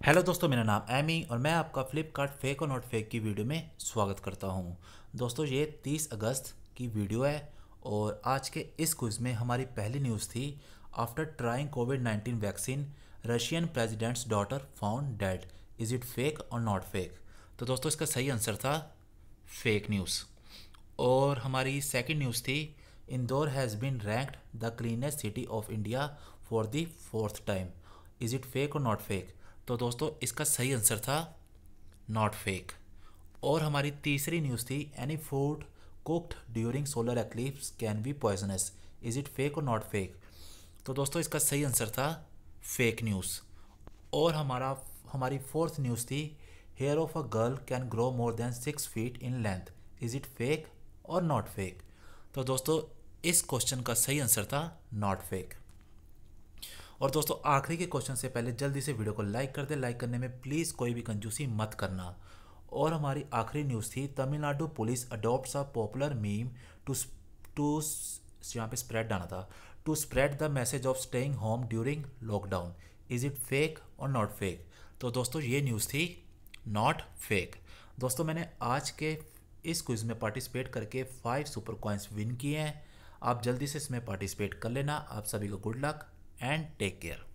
Hello दोस्तों, मेरा नाम एमी और मैं आपका फ्लिपकार्ट फेक और नॉट फेक की वीडियो में स्वागत करता हूँ। दोस्तों, ये 30 अगस्त की वीडियो है और आज के इस क्विज में हमारी पहली न्यूज़ थी after trying COVID 19 vaccine Russian president's daughter found dead is it fake और नॉट फेक तो दोस्तों, इसका सही आंसर था फेक न्यूज़ और हमारी सेकेंड न्यूज़ थी, Indore has been ranked the cleanest city of India for the fourth time is it fake और नॉट फेक तो दोस्तों, इसका सही आंसर था नॉट फेक और हमारी तीसरी न्यूज़ थी any food cooked during solar eclipse can be poisonous is it fake और नॉट फेक तो दोस्तों, इसका सही आंसर था फेक न्यूज़ और हमारा, हमारी फोर्थ न्यूज़ थी hair of a girl can grow more than six feet in length is it fake और नॉट फेक तो दोस्तों, इस क्वेश्चन का सही आंसर था नॉट फेक और दोस्तों, आखिरी के क्वेश्चन से पहले जल्दी से वीडियो को लाइक कर दे। लाइक करने में प्लीज़ कोई भी कंजूसी मत करना। और हमारी आखिरी न्यूज़ थी, Tamil Nadu police adopt a popular meme to to यहाँ पे स्प्रेड आना था। To spread the message of staying home during lockdown is it fake और नॉट फेक तो दोस्तों, ये न्यूज़ थी नॉट फेक दोस्तों, मैंने आज के इस क्विज़ में पार्टिसिपेट करके फाइव सुपर कॉइन्स विन किए हैं। आप जल्दी से इसमें पार्टिसिपेट कर लेना। आप सभी को good luck and take care.